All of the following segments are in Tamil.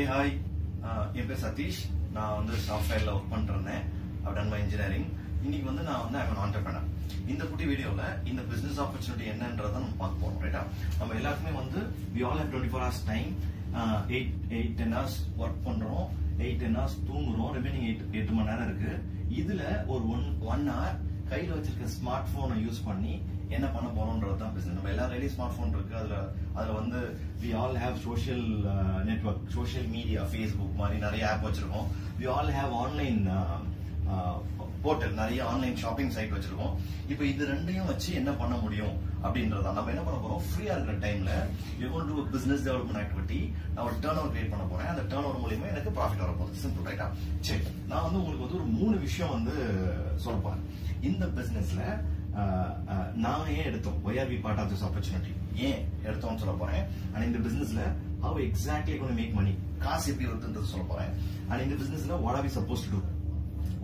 ஏ ஹாய் என் பேர் சதீஷ். நான் வந்து சாஃப்ட்வேர்ல ஒர்க் பண்ணுறேன் I've done மை இன்ஜினியரிங் இன்னைக்கு வந்து நான் வந்து ஐம் பண்ணேன் இந்த குட்டி வீடியோல இந்த பிசினஸ் ஆப்பர்ச்சுனிட்டி என்னன்றதை நம்ம பார்க்க போறோம் ரைட்டா நம்ம எல்லாருக்குமே வந்து we all have twenty four hours time eight eight ten hours work பண்றோம். எயிட் டென் ஹவர்ஸ் தூங்குறோம். ரிமைனிங் எயிட் எட்டு மணி நேரம் இருக்கு. இதுல ஒரு ஒன் ஒன் ஹவர் கையில் வச்சிருக்க ஸ்மார்ட் போனை யூஸ் பண்ணி என்ன பண்ண போறோம்ன்றது தான் பிசினஸ் நம்ம எல்லா ரெடி ஸ்மார்ட் ஃபோன் இருக்கு. அதுல அதுல வந்து we all have social network social media Facebook மாதிரி நிறைய ஆப் வச்சிருக்கோம். We all have online portal நிறைய ஆன்லைன் ஷாப்பிங் சைட் வச்சிருக்கோம். இப்போ இது ரெண்டையும் வச்சு என்ன பண்ண முடியும் அப்படின்றத நம்ம என்ன பண்ண போறோம்? ஃப்ரீயா இருக்கிற டைம்ல you gonna business development activity நான் ஒரு டேர்ன் ஓவர் கிரியேட் பண்ண போறேன். அந்த டேர்ன் ஓவர் மூலியமா எனக்கு ப்ராஃபிட் வர போகுது. சிம்பிள் ரைட்டா சரி. நான் வந்து உங்களுக்கு வந்து ஒரு மூணு விஷயம் வந்து சொல்ல போறேன். இந்த பிசினஸ்ல நான் ஏன் எடுத்தோம். Why are we part of this opportunity ஏன் எடுத்தோம்னு சொல்ல போறேன். அண்ட் இந்த பிசினஸ்ல how exactly gonna make money காசு எப்படி வருதுன்றது சொல்ல போறேன். அண்ட் இந்த பிசினஸ்ல what are we suppose to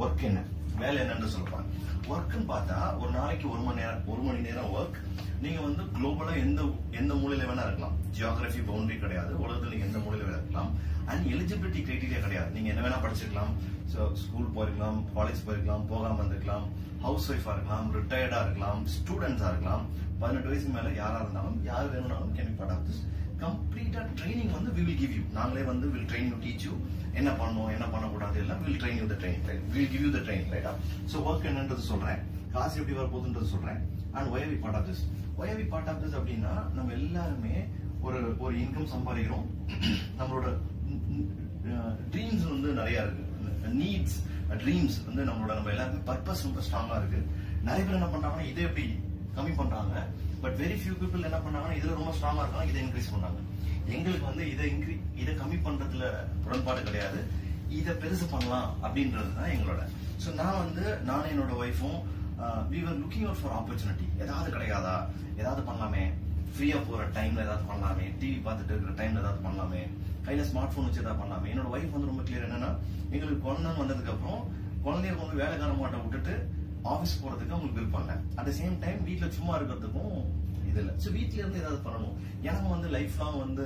work என்ன? வேலை என்னன்னு சொல்ல போறேன். ஒர்க்னு பார்த்தா ஒரு நாளைக்கு ஒரு மணி நேரம் ஒரு மணி நேரம் ஒர்க் நீங்க வந்து குளோபலா எந்த எந்த மூலையில வேணா இருக்கலாம். ஜியோகிராஃபி பவுண்டரி கிடையாது. உலகத்துல நீங்க எந்த மூலையில வேணா இருக்கலாம். அண்ட் எலிஜிபிலிட்டி கிரைட்டீரியா கிடையாது. நீங்க என்ன வேணா படிச்சிருக்கலாம் ஸ்கூல் போயிருக்கலாம் காலேஜ் போயிருக்கலாம் போகாம இருந்திருக்கலாம். ஹவுஸ் ஒய்ஃபா இருக்கலாம் ரிட்டையர்டா இருக்கலாம் ஸ்டூடெண்ட்ஸா இருக்கலாம். பதினெட்டு வயசுக்கு மேல யாரா இருந்தாலும் யார் வேணும்னாலும் can be part of this கம்ப்ளீட்டா ட்ரைனிங் வந்து வி வில் கிவ் யூ நாங்களே வந்து will train you teach you என்ன பண்ணணும் என்ன பண்ணக்கூடாது எல்லாம் will train you the training will give you the training ரைட்டா ஸோ ஒர்க் என்னன்றது சொல்றேன். காசு எப்படி வர போகுதுன்றது சொல்றேன் and why we part of this why we part of this அப்படின்னா நம்ம எல்லாருமே ஒரு ஒரு இன்கம் சம்பாதிக்கிறோம். நம்மளோட நிறைய இருக்கு. நீட்ஸ் ட்ரீம்ஸ் வந்து நம்மளோட நம்ம எல்லாருமே பர்பஸ் ரொம்ப ஸ்ட்ராங்கா இருக்கு. நிறைய பேர் என்ன பண்றாங்கன்னா இதை எப்படி கம்மி பண்றாங்க? பட் வெரி ஃபியூ பீப்புள் என்ன பண்ணாங்கன்னா இதுல ரொம்ப ஸ்ட்ராங்கா இருக்காங்க இதை இன்க்ரீஸ் பண்ணாங்க. எங்களுக்கு வந்து இதை இன்க்ரீ இதை கம்மி பண்றதுல உடன்பாடு கிடையாது. இதை பெருசு பண்ணலாம் அப்படின்றது தான் எங்களோட. ஸோ நான் வந்து நானும் என்னோட ஒய்ஃபும் we were looking out for opportunity ஏதாவது கிடையாதா? ஏதாவது பண்ணலாமே? ஃப்ரீயா போற டைம்ல ஏதாவது பண்ணலாமே டிவி பார்த்துட்டு இருக்கிற டைம்ல ஏதாவது பண்ணலாமே கையில ஸ்மார்ட் போன் வச்சு ஏதாவது பண்ணலாமே. என்னோட ஒய்ஃப் வந்து ரொம்ப கிளியர் என்னன்னா எங்களுக்கு குழந்தைன்னு வந்ததுக்கு அப்புறம் குழந்தைய வந்து வேலைக்கார மாட்டை விட்டுட்டு ஆஃபீஸ் போறதுக்கு அவங்களுக்கு விருப்பம் அட் த சேம் டைம் வீட்டுல சும்மா இருக்கிறதுக்கும் இது இல்லை. ஸோ வீட்ல இருந்து ஏதாவது பண்ணணும். எனக்கு வந்து லைஃப் லாங் வந்து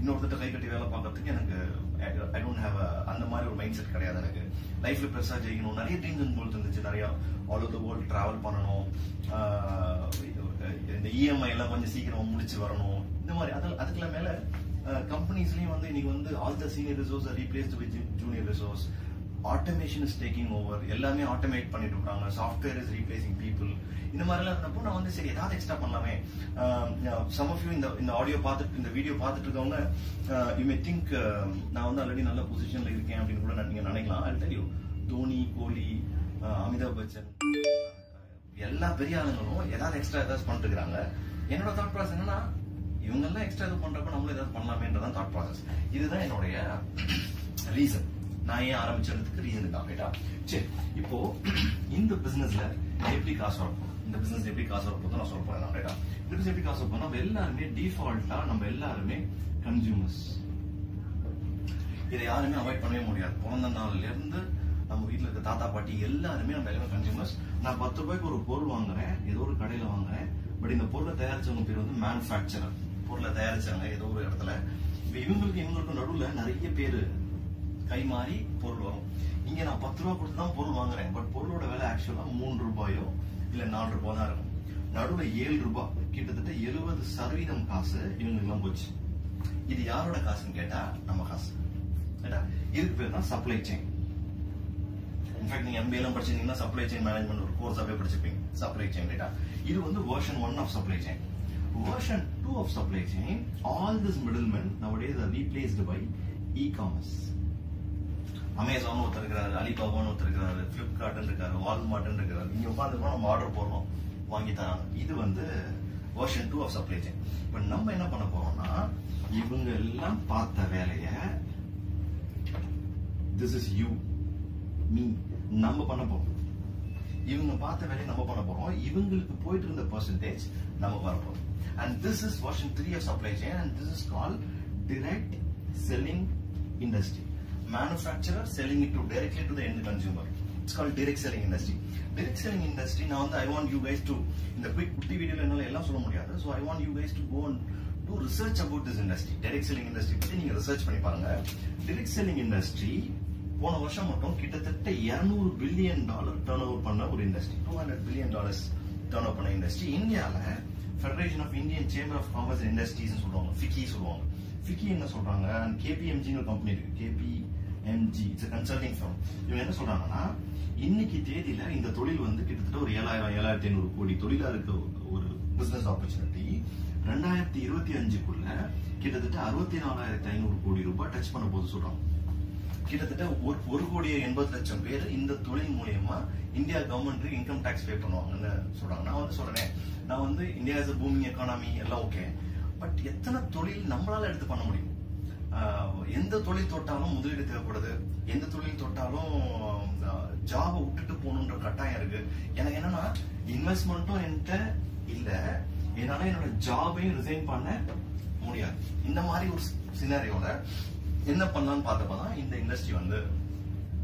இன்னொருத்தட்ட கை கட்டி வேலை பார்க்கறதுக்கு எனக்கு ஐ டோன்ட் ஹேவ் அந்த மாதிரி ஒரு மைண்ட் செட் கிடையாது எனக்கு. லைஃப்ல பெருசா ஜெயிக்கணும். நிறைய ட்ரீம்ஸ் போல் இருந்துச்சு. நிறைய all over the world travel பண்ணணும். இஎம்ஐ எல்லாம் கொஞ்சம் சீக்கிரம் முடிச்சு வரணும். இந்த மாதிரி அதில் அதுக்கெல்லாம் மேல கம்பெனிஸ்லயும் வந்து இன்னைக்கு வந்து all the senior resource replaced with junior resource automation is taking over எல்லாமே ஆட்டோமேட் பண்ணிட்டு இருக்காங்க. சாஃப்ட்வேர் இஸ் ரீப்ளேசிங் பீப்புள் இந்த மாதிரிலாம் இருந்தப்போ நான் வந்து சரி ஏதாவது எக்ஸ்ட்ரா பண்ணலாமே. சம் ஆஃப் யூ இந்த இந்த ஆடியோ பார்த்துட்டு இந்த வீடியோ பார்த்துட்டு இருக்கவங்க யூ மே திங்க் நான் வந்து ஆல்ரெடி நல்ல பொசிஷன்ல இருக்கேன் அப்படின்னு கூட நீங்க நினைக்கலாம். அது தெரியும் தோனி கோலி அமிதாப் பச்சன். எல்லா பெரிய ஆளுங்களும் ஏதாவது எக்ஸ்ட்ரா ஏதாவது பண்ணிட்டு இருக்காங்க என்னோட தாட் ப்ராசஸ் என்னன்னா இவங்க எல்லாம் எக்ஸ்ட்ரா இது பண்றப்ப நம்மளும் ஏதாவது பண்ணலாமேன்றதான் தாட் ப்ராசஸ் இதுதான் என்னுடைய ரீசன் நான் ஏன் ஆரம்பிச்சதுக்கு ரீசன் தான் ரைட்டா சரி இப்போ இந்த பிசினஸ்ல எப்படி காசு வரப்போம் இந்த பிசினஸ் எப்படி காசு வரப்போம் நான் சொல்ல போறேன் ரைட்டா இந்த பிசினஸ் எப்படி காசு வரப்போ நம்ம எல்லாருமே டிஃபால்ட்டா நம்ம எல்லாருமே கன்சியூமர்ஸ் இதை யாருமே அவாய்ட் பண்ணவே முடியாது. பிறந்த நாள்ல இருந்து நம்ம வீட்டில் இருக்க தாத்தா பாட்டி எல்லாருமே நம்ம எல்லாமே கன்சியூமர்ஸ் நான் பத்து ரூபாய்க்கு ஒரு பொருள் வாங்குறேன் ஏதோ ஒரு கடையில வாங்குறேன். பட் இந்த பொருளை தயாரிச்சவங்க பேர் வந்து மேனுஃபேக்சரர் பொருளை தயாரிச்சாங்க ஏதோ ஒரு இடத்துல. இப்போ இவங்களுக்கு இவங்களுக்கும் நடுவில் நிறைய பேரு கை மாறி பொருள் வரும். இங்க நான் பத்து ரூபா கொடுத்து தான் பொருள் வாங்குறேன். பட் பொருளோட விலை ஆக்சுவலா மூணு ரூபாயோ இல்ல நாலு ரூபாய் தான் இருக்கும். நடுவுல ஏழு ரூபாய் கிட்டத்தட்ட எழுபது சதவீதம் காசு இவங்களுக்குலாம் போச்சு. இது யாரோட காசுன்னு கேட்டா நம்ம காசு. இதுக்கு பேர் தான் சப்ளை செயின் இன்ஃபேக்ட் நீங்க எம்பிஏ எல்லாம் படிச்சிருந்தீங்கன்னா சப்ளை செயின் மேனேஜ்மெண்ட் ஒரு கோர்ஸாவே படிச்சிருப்பீங்க. சப்ளை செயின் ரைட்டா இது வந்து version one of supply chain version two of supply chain all this middle men nowadays are replaced by e commerce Amazon ஒருத்தர் இருக்கிறாரு அலிபாபான்னு ஒருத்தர் இருக்கிறாரு பிளிப்கார்ட் இருக்காரு வால்மார்ட் இருக்கிறாரு இங்க உட்காந்து நம்ம ஆர்டர் போடுறோம் வாங்கி தராங்க. இது வந்து version two of supply chain இப்ப நம்ம என்ன பண்ண போறோம்னா இவங்க எல்லாம் பார்த்த வேலையை திஸ் இஸ் யூ மீ நம்ம பண்ண போறோம் இவங்க பார்த்த வேலையை நம்ம பண்ண போறோம் இவங்களுக்கு போயிட்டு இருந்த பர்சன்டேஜ் நம்ம வர போறோம் and this is version three of supply chain and this is call direct selling industry manufacturer selling it to directly to the end consumer it's call direct selling industry direct selling industry நான் வந்து I want you guys to இந்த குவிக் குட்டி வீடியோல என்னால எல்லாம் சொல்ல முடியாது so I want you guys to go and to research about this industry direct selling industry பத்தி நீங்க ரிசர்ச் பண்ணி பாருங்க டிரெக்ட் செல்லிங் இண்டஸ்ட்ரி போன வருஷம் மட்டும் கிட்டத்தட்ட 200 பில்லியன் டாலர் டேர்ன் ஓவர் பண்ண ஒரு industry two hundred billion dollars turn over பண்ண இண்டஸ்ட்ரி இந்தியாவில் Federation of Indian Chamber of Commerce and Industries சொல்லுவாங்க. ஃபிக்கி சொல்லுவாங்க. ஃபிக்கி என்ன சொல்றாங்க? கேபிஎம்ஜின்னு ஒரு கம்பெனி இருக்கு. கேபிஎம்ஜி இட்ஸ் கன்சல்டிங் ஃபார்ம் இவங்க என்ன சொல்றாங்கன்னா இன்னைக்கு தேதியில இந்த தொழில் வந்து கிட்டத்தட்ட ஒரு ஏழாயிரம் ஏழாயிரத்தி ஐநூறு கோடி தொழிலா இருக்க ஒரு பிசினஸ் ஆப்பர்ச்சுனிட்டி ரெண்டாயிரத்தி இருபத்தி அஞ்சுக்குள்ள கிட்டத்தட்ட அறுபத்தி நாலாயிரத்தி ஐநூறு கோடி ரூபாய் டச் பண்ண போது சொல்றாங்க. கிட்டத்தட்ட ஒரு ஒரு கோடி எண்பது லட்சம் பேர் இந்த தொழில் மூலியமா India government income tax pay பண்ணுவாங்கன்னு சொல்றாங்க. நான் வந்து சொல்றேன். நான் வந்து இந்தியா இஸ் பூமிங் எக்கானமி எல்லாம் ஓகே பட் எத்தனை தொழில் நம்மளால எடுத்து பண்ண முடியும்? எந்த தொழில் தொட்டாலும் முதலீடு தேவைப்படுது. எந்த தொழில் தொட்டாலும் ஜாபை விட்டுட்டு போகணுன்ற கட்டாயம் இருக்கு. எனக்கு என்னன்னா இன்வெஸ்ட்மெண்ட்டும் என்கிட்ட இல்ல. என்னால என்னோட ஜாபையும் ரிசைன் பண்ண முடியாது. இந்த மாதிரி ஒரு சினாரியோல என்ன பண்ணலான்னு பார்த்தப்பதான் இந்த இண்டஸ்ட்ரி வந்து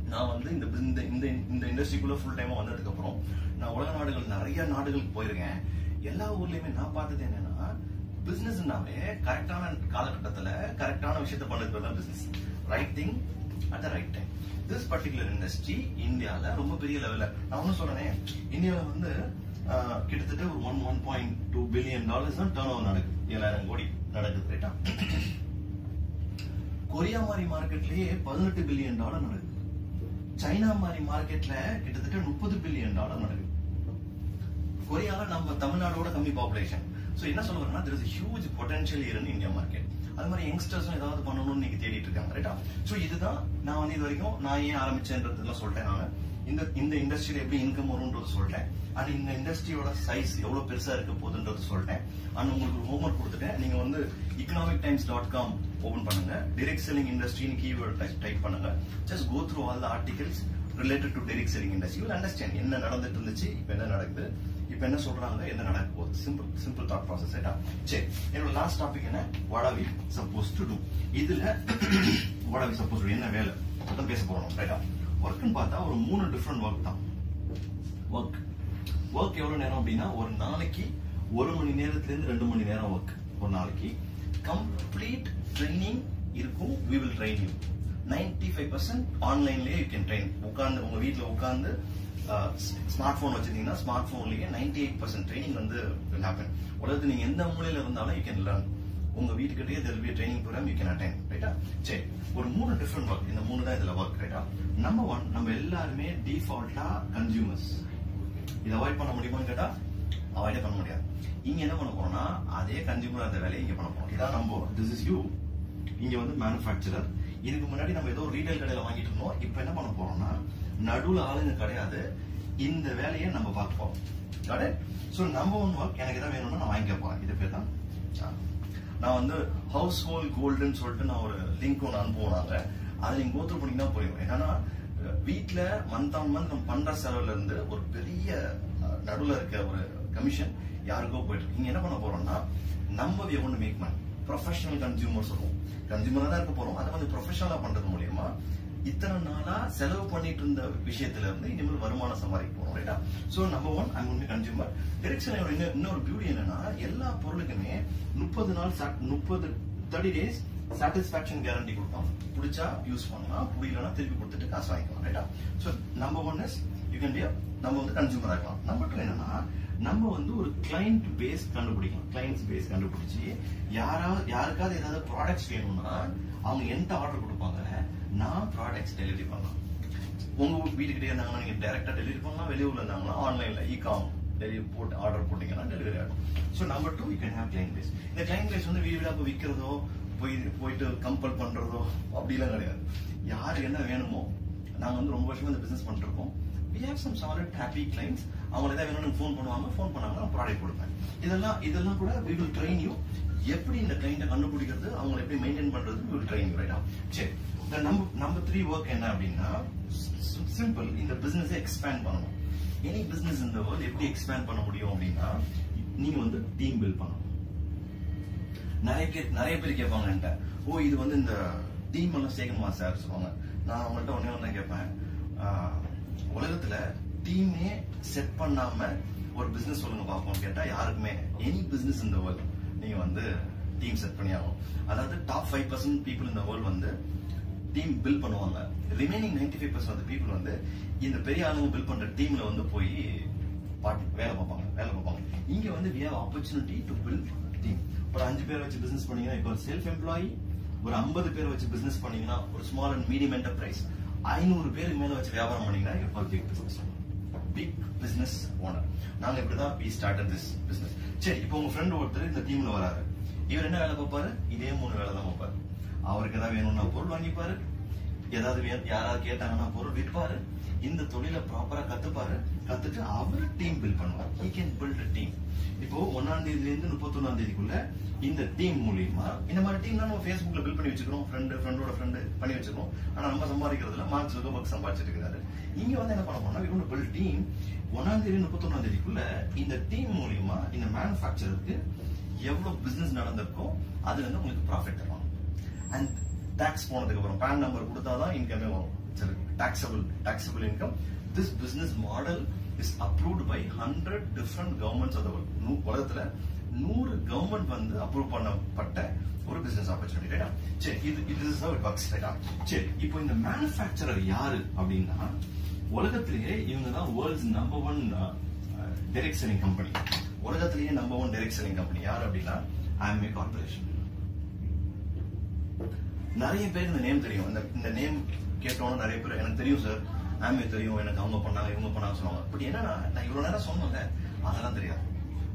நான் வந்து இந்த இந்த இந்த இண்டஸ்ட்ரிக்குள்ள ஃபுல் டைமா வந்ததுக்கு அப்புறம் நான் உலக நாடுகள் நிறைய நாடுகளுக்கு போயிருக்கேன். எல்லா ஊர்லயுமே நான் பார்த்தது என்னன்னா பிசினஸ்னாவே கரெக்டான காலகட்டத்துல கரெக்டான விஷயத்த பண்ணது தான் business right thing at the right time this particular industry இந்தியால ரொம்ப பெரிய லெவல்ல நான் ஒன்னும் சொல்றேன் இந்தியாவில் வந்து கிட்டத்தட்ட ஒரு one one point two billion dollars தான் டேர்ன் ஓவர் நடக்குது ஏழாயிரம் கோடி நடக்குது ரைட்டா கொரியா மாதிரி மார்க்கெட்லயே பதினெட்டு பில்லியன் டாலர் நடக்குது. சைனா மாதிரி மார்க்கெட்ல கிட்டத்தட்ட முப்பது பில்லியன் டாலர் நடக்குது. கொரியால நம்ம தமிழ்நாடோட கம்மி பாப்புலேஷன் சோ என்ன சொல்ல வரேன்னா there is a huge India market அது மாதிரி யங்ஸ்டர்ஸும் ஏதாவது பண்ணணும்னு நீங்க தேடிட்டு இருக்காங்க ரைட்டா சோ இதுதான் நான் வந்து இது வரைக்கும் நான் ஏன் ஆரம்பிச்சேன்றதுலாம் சொல்லிட்டேன் நான். இந்த இந்த இண்டஸ்ட்ரியில எப்படி இன்கம் வரும்ன்றது சொல்லிட்டேன். அண்ட் இந்த இண்டஸ்ட்ரியோட சைஸ் எவ்வளவு பெருசா இருக்க போகுதுன்றது சொல்லிட்டேன். அண்ட் உங்களுக்கு ஒரு ஹோம்ஒர்க் கொடுத்துட்டேன். நீங்க வந்து Economic Times dot com open பண்ணுங்க டிரெக்ட் செல்லிங் இண்டஸ்ட்ரின்னு கீவேர்டு டைப் பண்ணுங்க just go through all the articles related to direct selling industry you'll understand என்ன நடந்துட்டு இருந்துச்சு இப்போ என்ன நடக்குது இப்போ என்ன சொல்றாங்க என்ன நடக்க போகுது. சிம்பிள் சிம்பிள் தாட் ப்ராசஸ் ரைட்டா சரி என்னோட லாஸ்ட் டாபிக் என்ன? வடவி சப்போஸ் டு டூ இதுல வடவி சப்போஸ் என்ன வேலை? அதான் பேச போறோம் ரைட்டா ஒர்க்னு பார்த்தா ஒரு மூணு டிஃப்ரெண்ட் ஒர்க் தான். ஒர்க் ஒர்க் எவ்வளோ நேரம் அப்படின்னா ஒரு நாளைக்கு ஒரு மணி நேரத்துலேருந்து ரெண்டு மணி நேரம் ஒர்க் ஒரு நாளைக்கு. கம்ப்ளீட் ட்ரைனிங் இருக்கும். We will train you ninety five percent ஆன்லைன்லேயே யூ கேன் ட்ரெயின் உட்காந்து உங்கள் வீட்டில் உட்காந்து ஸ்மார்ட் ஃபோன் வச்சிருந்தீங்கன்னா ஸ்மார்ட் ஃபோன்லேயே நைன்டி எயிட் பர்சன்ட் ட்ரைனிங் வந்து ஹேப்பன் உலகத்தில் நீங்கள் எந்த மூலையில் இருந்தாலும் யூ கேன் லேர்ன் உங்க வீட்டுக்கிட்டே there be training program you can attain ரைட்டா சரி ஒரு மூணு டிஃப்ரெண்ட் ஒர்க் இந்த மூணு தான் இதுல ஒர்க் ரைட்டா நம்பர் ஒன் நம்ம எல்லாருமே டிஃபால்ட்டா கன்சியூமர்ஸ் இதை அவாய்ட் பண்ண முடியுமான்னு கேட்டா அவாய்டே பண்ண முடியாது. இங்க என்ன பண்ண போறோம்னா அதே கன்சியூமர் அந்த வேலையை இங்க பண்ண போறோம். இதான் நம்ம திஸ் இஸ் யூ இங்க வந்து மேனுஃபேக்சரர் இதுக்கு முன்னாடி நம்ம ஏதோ ரீட்டைல் கடையில வாங்கிட்டு இருந்தோம். இப்போ என்ன பண்ண போறோம்னா நடுவுல ஆளுங்க கிடையாது. இந்த வேலையை நம்ம பார்க்க போறோம். ஸோ நம்ம ஒன் ஒர்க் எனக்கு எதாவது வேணும்னா நான் வாங்கிக்க போறேன். இது பேர் தான். நான் வந்து ஹவுஸ் ஹோல் கோல்டுன்னு சொல்லிட்டு நான் ஒரு லிங்க் ஒன்று அனுப்புவாங்க அதை நீங்க கோத்து பண்ணீங்கன்னா புரியும். என்னன்னா வீட்டில் மந்த் ஆன் மந்த் நம்ம பண்ற செலவுல இருந்து ஒரு பெரிய நடுவில் இருக்க ஒரு கமிஷன் யாருக்கோ போயிட்டு இருக்கு. இங்க என்ன பண்ண போறோம்னா நம்ம we want make money professional consumer சொல்லுவோம். கன்சியூமரா தான் இருக்க போறோம். அதை வந்து ப்ரொஃபஷனலா பண்றது மூலியமா இத்தனை நாளா செலவு பண்ணிட்டு இருந்த விஷயத்துல இருந்து இனிமேல் வருமானம் சம்பாதிக்க போறோம் ரைட்டா சோ நம்பர் ஒன் அங்க வந்து கன்சியூமர் டிரெக்ஷன் இன்னொரு பியூட்டி என்னன்னா எல்லா பொருளுக்குமே முப்பது நாள் முப்பது தேர்ட்டி டேஸ் சாட்டிஸ்பாக்சன் கேரண்டி கொடுப்பாங்க பிடிச்சா யூஸ் பண்ணலாம் புரியலன்னா திருப்பி கொடுத்துட்டு காசு வாங்கிக்கலாம் ரைட்டா so number one is you can be நம்ம வந்து கன்சியூமர் ஆகலாம். நம்பர் டூ என்னன்னா நம்ம வந்து ஒரு கிளைண்ட் பேஸ் கண்டுபிடிக்கலாம் கிளைண்ட்ஸ் பேஸ் கண்டுபிடிச்சி யாராவது யாருக்காவது ஏதாவது ப்ராடக்ட்ஸ் வேணும்னா அவங்க என்கிட்ட ஆர்டர் கொடுப்பாங்க. நான் ப்ராடக்ட்ஸ் டெலிவரி பண்ணலாம். உங்க வீட்டுக்கிட்டே இருந்தாங்கன்னா நீங்க டைரக்டா டெலிவரி பண்ணலாம் வெளியூர்ல இருந்தாங்கன்னா ஆன்லைன்ல இ காம் டெலிவரி போட்டு ஆர்டர் போட்டீங்கன்னா டெலிவரி ஆகும். So number two you can have client base இந்த கிளைண்ட் பேஸ் வந்து வீடு வீடா போய் விற்கிறதோ போய் போயிட்டு கம்பல் பண்றதோ அப்படிலாம் கிடையாது. யாருக்கு என்ன வேணுமோ நாங்க வந்து ரொம்ப வருஷமா இந்த பிசினஸ் பண்ணிருக்கோம் we have some solid happy clients. அவங்க ஏதாவது வேணும்னு ஃபோன் பண்ணுவாங்க. ஃபோன் பண்ணாங்கன்னா ப்ராடக்ட் கொடுப்பேன். இதெல்லாம் இதெல்லாம் கூட we will எப்படி இந்த கிளைண்ட்டை கண்டுபிடிக்கிறது அவங்களை எப்படி மெயின்டைன் பண்றது we ட்ரெயின் train ரைட்டா சரி. The number number three work என்ன அப்படின்னா சிம்பிள் இந்த பிசினஸை எக்ஸ்பேண்ட் பண்ணணும். எனி பிசினஸ் இந்த வேர்ல்ட் எப்படி எக்ஸ்பேண்ட் பண்ண முடியும் அப்படின்னா நீங்க வந்து டீம் பில்ட் பண்ணணும். நிறைய பேர் நிறைய பேர் கேட்பாங்க என்கிட்ட ஓ இது வந்து இந்த டீம் எல்லாம் சேர்க்கணுமா சார் சொல்லுவாங்க. நான் அவங்கள்ட்ட ஒன்னே ஒன்று கேட்பேன் உலகத்துல டீமே செட் பண்ணாம ஒரு பிசினஸ் சொல்லுங்க பார்ப்போம் கேட்டா யாருக்குமே எனி பிசினஸ் இந்த வேர்ல்ட் நீங்க வந்து டீம் செட் பண்ணி ஆகும் அதாவது டாப் ஃபைவ் பர்சன்ட் பீப்புள் இந்த வேர்ல்ட் வந்து டீம் பில் பண்ணுவாங்க. Remaining ninety five percent of people வந்து இந்த பெரிய ஆளுங்க பில் பண்ற டீம்ல வந்து போய் பாட்டு வேலை பார்ப்பாங்க வேலை பார்ப்பாங்க. இங்க வந்து we have opportunity to build team ஒரு அஞ்சு பேர் வச்சு பிசினஸ் பண்ணீங்கன்னா இப்போ செல்ஃப் எம்ப்ளாயி ஒரு ஐம்பது பேர் வச்சு பிசினஸ் பண்ணீங்கன்னா ஒரு ஸ்மால் அண்ட் மீடியம் என்டர்பிரைஸ் ஐநூறு பேருக்கு மேல வச்சு வியாபாரம் பண்ணீங்கன்னா இப்போ big business big business owner நாங்க இப்படிதான் வி ஸ்டார்ட் திஸ் பிசினஸ் சரி இப்போ உங்க ஃப்ரெண்ட் ஒருத்தர் இந்த டீம்ல வராரு. இவர் என்ன வேலை பார்ப்பாரு? இதே மூணு வேலை தான் பார்ப்பாரு. அவருக்கு ஏதாவது வேணும்னா பொருள் வாங்கிப்பாரு. ஏதாவது யாராவது கேட்டாங்கன்னா பொருள் விற்பாரு. இந்த தொழிலை ப்ராப்பரா கத்துப்பாரு. கத்துட்டு அவர் டீம் பில்ட் பண்ணுவார். ஹி கேன் பில்ட் டீம் இப்போ ஒன்னாம் தேதியில இருந்து முப்பத்தொன்னாம் தேதிக்குள்ள இந்த டீம் மூலியமா இந்த மாதிரி டீம் நம்ம ஃபேஸ்புக்ல பில் பண்ணி வச்சுக்கிறோம் ஃப்ரெண்டு ஃப்ரெண்டோட ஃப்ரெண்டு பண்ணி வச்சிருக்கோம் ஆனா நம்ம சம்பாதிக்கிறதுல மார்க் சுகபக் சம்பாதிச்சிட்டு இருக்காரு. இங்க வந்து என்ன பண்ண போனா இவங்க பில்ட் டீம் ஒன்னாம் தேதி முப்பத்தொன்னாம் தேதிக்குள்ள இந்த டீம் மூலியமா இந்த மேனுஃபேக்சருக்கு எவ்வளவு பிசினஸ் நடந்திருக்கோ அதுல இருந்து உங்களுக்கு ப்ராஃபிட் தரும் அண்ட் டாக்ஸ் போனதுக்கு அப்புறம் பேன் நம்பர் கொடுத்தாதான் இன்கமே வரும். Taxable taxable income this business model is approved by hundred different governments of உலகத்துல நூறு கவர்மெண்ட் வந்து அப்ரூவ் பண்ணப்பட்ட ஒரு பிசினஸ் ஆப்பர்ச்சுனிட்டி ரைட்டா சரி இது இது இஸ் ஹவ் இட் ஒர்க்ஸ் ரைட்டா சரி இப்போ இந்த மேனுஃபேக்சரர் யாரு அப்படின்னா உலகத்திலேயே இவங்க தான் world's number one direct selling company உலகத்திலேயே number one direct selling company யார் அப்படின்னா ஆம்ஏ கார்பரேஷன் நிறைய பேர் இந்த நேம் தெரியும். இந்த இந்த நேம் கேட்டோன்னு நிறைய பேர் எனக்கு தெரியும் சார் ஆமே தெரியும். எனக்கு அவங்க பண்ணாங்க இவங்க பண்ணாங்க சொல்லுவாங்க. பட் என்னன்னா நான் இவ்வளவு நேரம் சொன்னேன்ல அதெல்லாம் தெரியாது.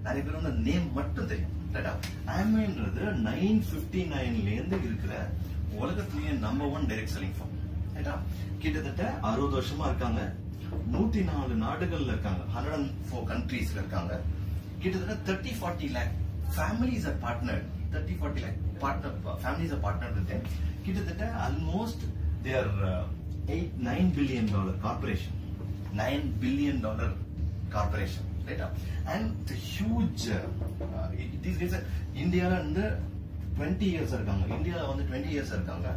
நிறைய பேர் வந்து நேம் மட்டும் தெரியும். ரைட்டா ஆமேன்றது நைன் பிப்டி நைன்ல இருந்து இருக்கிற உலகத்திலேயே number one direct selling firm ரைட்டா கிட்டத்தட்ட அறுபது வருஷமா இருக்காங்க. நூத்தி நாலு நாடுகள்ல இருக்காங்க. ஹண்ட்ரட் அண்ட் ஃபோர் கண்ட்ரீஸ்ல இருக்காங்க. கிட்டத்தட்ட thirty forty lakh families are partner thirty forty lakh partner families partner with கிட்டத்தட்ட almost there eight nine billion dollar corporation nine billion dollar corporation ரைட்டா அண்ட் ஹியூஜ் தீஸ் டேஸ் இந்தியால வந்து டுவெண்ட்டி இயர்ஸ் இருக்காங்க. இந்தியால வந்து டுவெண்ட்டி இயர்ஸ் இருக்காங்க.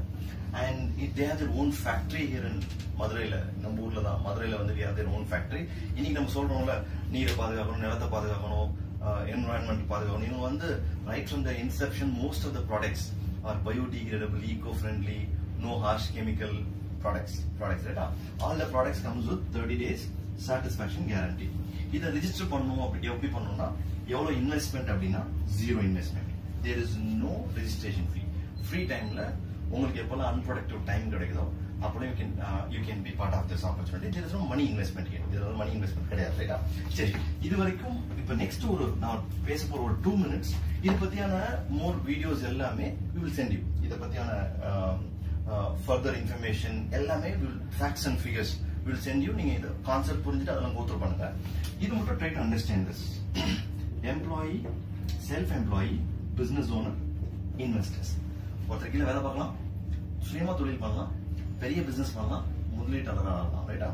And it they have own factory here in மதுரையில. நம்ம ஊர்ல தான். மதுரையில வந்து ஹேவ் ஓன் ஃபேக்டரி இன்னைக்கு நம்ம சொல்றோம்ல நீரை பாதுகாக்கணும் நிலத்தை பாதுகாக்கணும் என்வரான்மெண்ட் பாதுகாக்கணும் இவங்க வந்து right from the inception most of the products are biodegradable eco friendly no harsh chemical products products ரைட்டா all the products comes with thirty days satisfaction guarantee இதை ரிஜிஸ்டர் பண்ணணும் அப்படி எப்படி பண்ணணும்னா எவ்வளவு இன்வெஸ்ட்மெண்ட் அப்படின்னா zero investment there is no registration fee free டைம்ல உங்களுக்கு எப்போல்லாம் அன்ப்ரொடக்டிவ் டைம் கிடைக்குதோ அப்படியே you can you can be part of this opportunity there is no money investment இதுல இதில் மணி இன்வெஸ்ட்மெண்ட் கிடையாது ரைட்டா சரி இது வரைக்கும் இப்போ நெக்ஸ்ட் ஒரு நான் பேச போற ஒரு டூ மினிட்ஸ் இது பத்தியான மோர் வீடியோஸ் எல்லாமே வி வில் சென்ட் யூ இதை பத்தியான um, uh, ஃபர்தர் இன்ஃபர்மேஷன் எல்லாமே will facts and figures will send you நீங்க இதை கான்செப்ட் புரிஞ்சுட்டு அதெல்லாம் கோத்ரூ பண்ணுங்க. இது மட்டும் try to understand this employee self employee business owner investors ஒருத்தர் கீழே வேலை பார்க்கலாம் சுயமா தொழில் பண்ணலாம் பெரிய பிசினஸ் பண்ணலாம் முதலீட்டாளராக ஆகலாம் ரைட்டா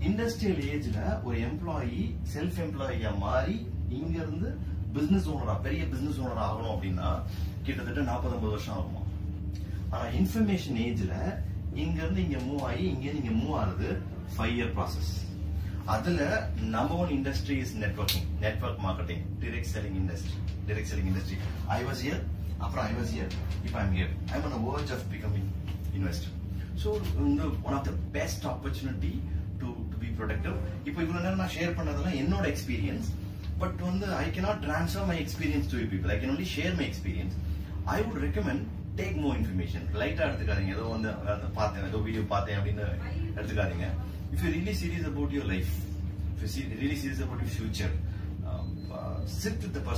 இண்டஸ்ட்ரியல் ஏஜ்ல ஒரு எம்ப்ளாயி செல்ஃப் எம்ப்ளாயியா மாறி இங்க இருந்து பிசினஸ் ஓனரா பெரிய பிசினஸ் ஓனர் ஆகணும் அப்படின்னா கிட்டத்தட்ட நாற்பது ஐம்பது வருஷம் ஆகுமா ஆனா இன்ஃபர்மேஷன் ஏஜ்ல இங்க இருந்து இங்க மூவ் ஆகி இங்க நீங்க மூவ் ஆகுது ஃபைவ் இயர் ப்ராசஸ் அதுல number one industry is networking network marketing direct selling industry direct selling industry I was year அப்புறம் ஐ வாஸ் இயர் இப்போ I'm year I'm on verge of becoming investor so இந்த one of the best opportunity to to be productive இப்போ இவ்வளவு நேரம் நான் ஷேர் பண்ணதெல்லாம் என்னோட எக்ஸ்பீரியன்ஸ் பட் வந்து I cannot transfer my experience to people I can only share my experience I would recommend take more information லைட்டா எடுத்துக்காதீங்க. ஏதோ வந்து பார்த்தேன் ஏதோ வீடியோ பார்த்தேன் அப்படின்னு எடுத்துக்காதீங்க. If you really serious about your life if you really serious about your future sit the person